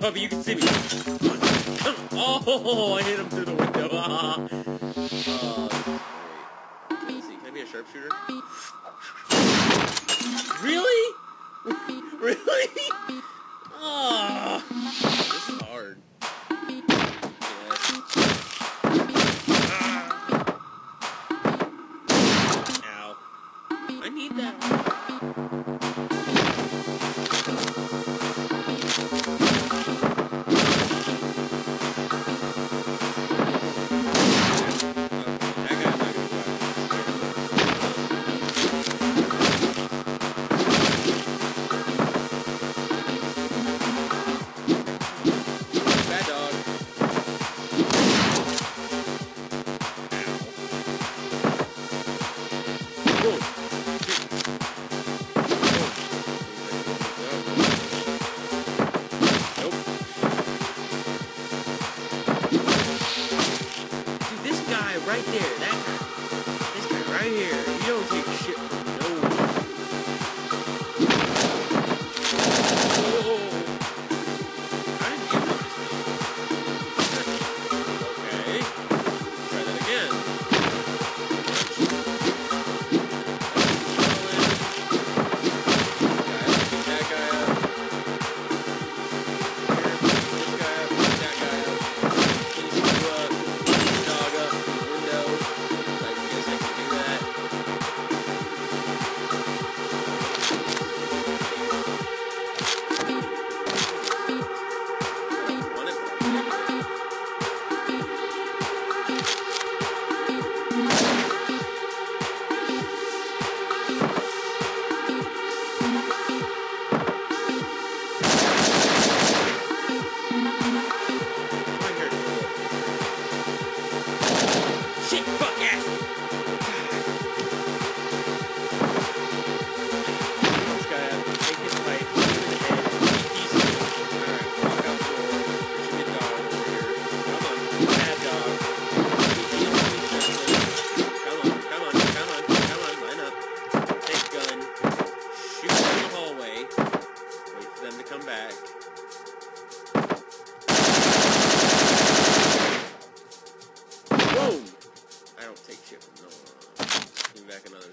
puppy, you can see me. Oh, I hit him through the window. oh, uh, Can I be a sharpshooter?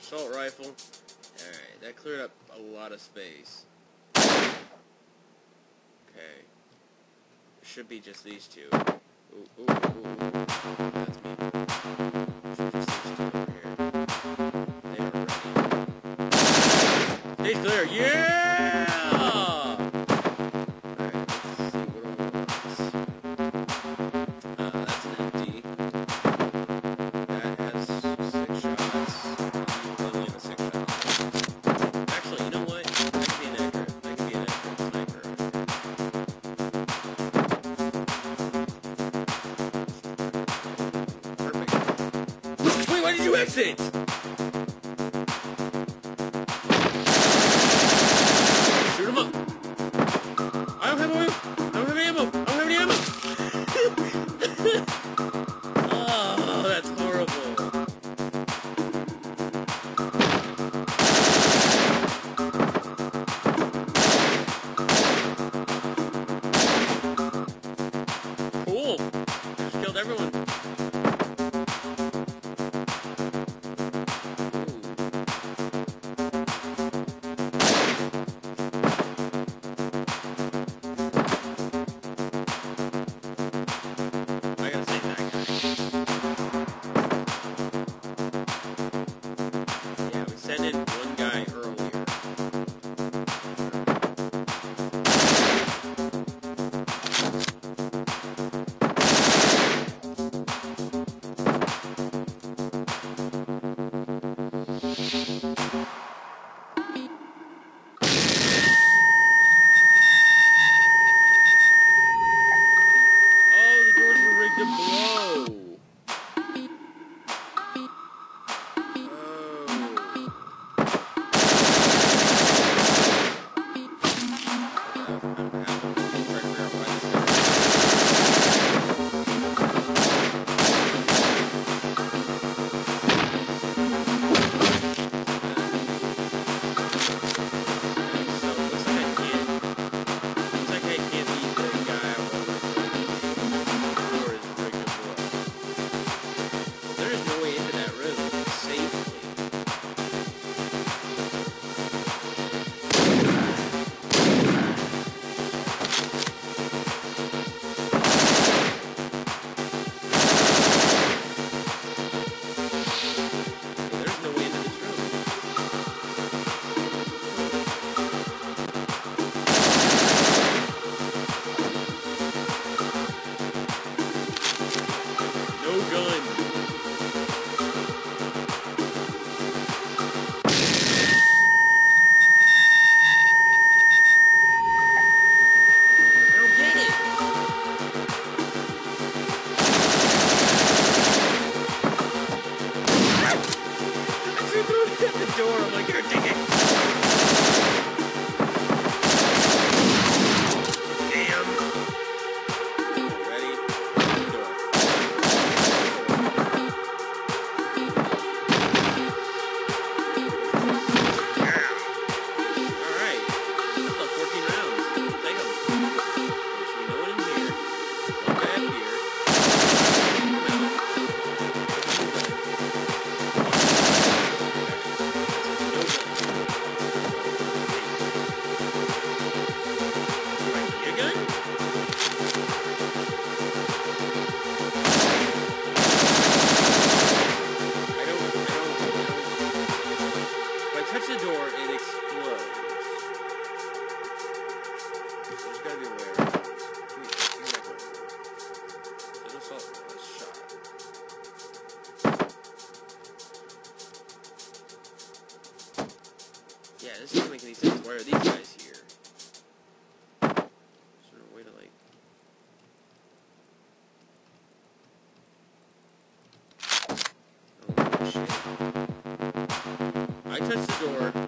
assault rifle. Alright, that cleared up a lot of space. Okay. Should be just these two. Ooh, ooh, ooh. That's me. Stage clear, yeah! It. To store.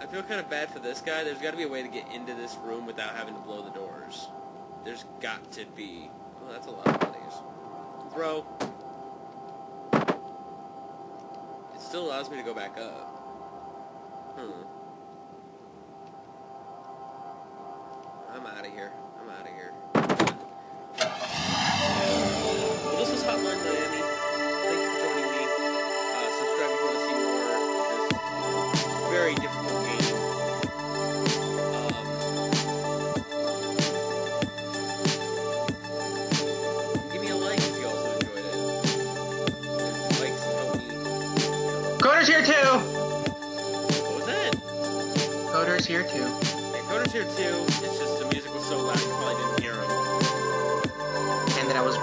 I feel kind of bad for this guy. There's got to be a way to get into this room without having to blow the doors. There's got to be. Well, that's a lot of bodies. Throw. It still allows me to go back up. Hmm. I'm out of here. Coder's here too. Yeah, Coder's here too. It's just the music was so loud you probably didn't hear him. And that I was